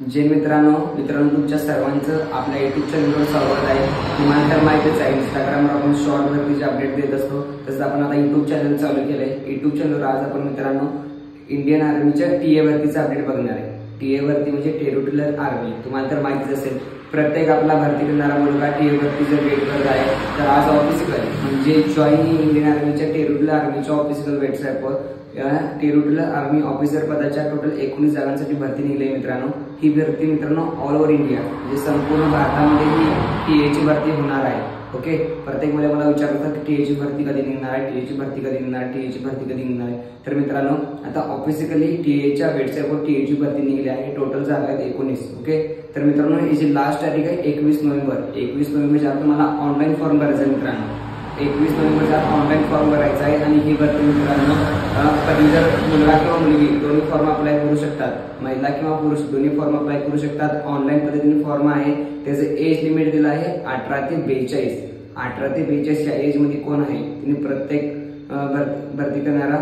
जे मित्रांनो मित्रांनो तुमच्या सर्वांचं आपल्या युट्यूब चॅनलवर स्वागत आहे. तुम्हाला तर माहितीच आहे इंस्टाग्रामवर आपण शॉर्ट जे अपडेट देत असतो तसं आपण आता युट्यूब चॅनल चालू केलंय. युट्यूब चॅनलवर आज आपण मित्रांनो इंडियन आर्मीच्या टी एवरतीचं अपडेट बघणार आहे. टी एवरती म्हणजे टेरोटिलर आर्मी तुम्हाला तर माहितीच असेल प्रत्येक आपला भरती करणारा मुलगा टी एवरती जर वेट करत आहे तर आज ऑफिसिकल म्हणजे जॉईन इंडियन आर्मीच्या टेरोटिलर आर्मीच्या ऑफिशियल वेबसाईटवर टेरोटिलर आर्मी ऑफिसर पदाच्या टोटल एकोणीस जागांसाठी भरती निघली आहे मित्रांनो. ही भरती मित्रांनो ऑल ओव्हर इंडिया म्हणजे संपूर्ण भारतामध्ये ही टी एची भरती होणार आहे. ओके प्रत्येक मुले मला विचारतात की टी एची भरती कधी निघणार आहे? टी एची भरती कधी निघणार आहे? टी एची भरती कधी निघणार आहे? तर मित्रांनो आता ऑफिसिकली टी एच्या वेबसाईटवर टी एची भरती निघली आहे. टोटल जागा आहेत एकोणीस. ओके तर मित्रांनो याची लास्ट तारीख आहे एकवीस नोव्हेंबर. एकवीस नोव्हेंबरच्या तुम्हाला ऑनलाईन फॉर्म भरायचा आहे मित्रांनो. एकवीस नोव्हेंबरचा ऑनलाईन फॉर्म भरायचा आहे आणि ही भरती मित्रांनो. कधी मुलगा किंवा मुलगी दोन्ही फॉर्म अप्लाय करू शकतात महिला किंवा पुरुष दोन्ही फॉर्म अप्लाय करू शकतात. ऑनलाईन पद्धतीने फॉर्म आहे. त्याचं एज लिमिट दिलं आहे अठरा ते बेचाळीस. अठरा ते बेचाळीस या कोण आहे? त्यांनी प्रत्येक भरती करणारा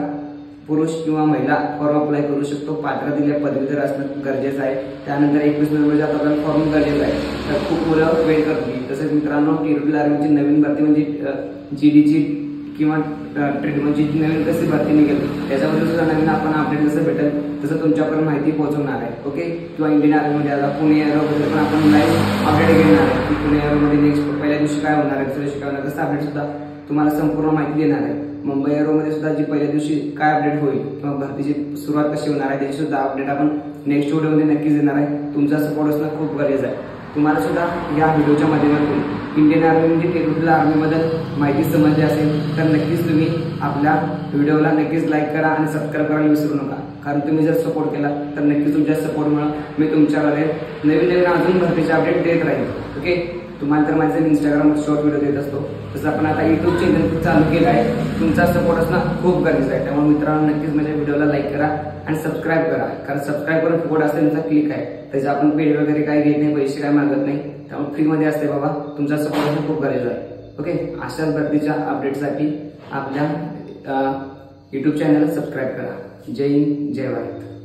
पुरुष किंवा महिला फॉर्म अप्लाय करू शकतो. पात्र दिल्या पदवीधर असणं गरजेचं आहे. त्यानंतर एकवीस नोव्हेंबरच्या आपल्याला फॉर्म गरजेचं आहे तर खूप मुलं वेळ करतील तसेच मित्रांनो टिरोटिल आर्मीची नवीन भरती म्हणजे जी जीडीची किंवा ट्रेडमध्ये म्हणजे नवीन कशी भरती निघेल त्याच्याबद्दल सुद्धा नवीन आपण अपडेट जसं भेटेल तसं तुमच्यापर्यंत माहिती पोहोचवणार आहे. ओके? किंवा इंडियन आर्मीमध्ये आता पुणे एअरोबद्दल पण आपण लाईव्ह अपडेट घेणार आहे. की पुणे एअरोमध्ये नेक्स्ट पहिल्या दिवशी काय होणार आहे दुसऱ्या दिवशी काय होणार तसं अपडेट सुद्धा तुम्हाला संपूर्ण माहिती देणार आहे. मुंबई एअरोमध्ये सुद्धा जी पहिल्या दिवशी काय अपडेट होईल किंवा भरतीची सुरुवात कशी होणार आहे त्याची सुद्धा अपडेट आपण नेक्स्ट व्हिडिओमध्ये नक्कीच देणार आहे. तुमचा सपोर्ट असणं खूप गरजेचं आहे. तुम्हाला सुद्धा या व्हिडिओच्या माध्यमातून इंडियन आर्मी म्हणजे टेरुटिल आर्मीबद्दल माहिती समजली असेल तर नक्कीच तुम्ही आपल्या व्हिडिओला नक्कीच लाईक करा आणि सबस्क्राईब करायला विसरू नका. कारण तुम्ही जर सपोर्ट केला तर नक्कीच तुमच्या सपोर्टमुळे मी तुमच्याकडे नवीन नवीन अजून भरतीचे अपडेट देत राहील. ओके तुम्हाला तर माझे इंस्टाग्रामवर शॉर्ट व्हिडिओ देत असतो. तसं आपण आता युट्यूब चॅनल चालू केलं आहे. तुमचा सपोर्ट असणं खूप गरजेचं आहे. त्यामुळे मित्रांनो नक्कीच माझ्या व्हिडिओला लाईक करा आणि सबस्क्राईब करा. कारण सबस्क्राईब करून असेल तुमचा क्लिक आहे. त्याचे आपण पेड वगैरे काही घेत नाही पैसे काय मागत नाही. त्यामुळे फ्रीमध्ये असते बाबा. तुमचा सपोर्ट असणं खूप गरजेचं आहे. ओके अशाच भरतीच्या अपडेटसाठी आपल्या युट्यूब चॅनलला सबस्क्राईब करा. जय हिंद जय भारत.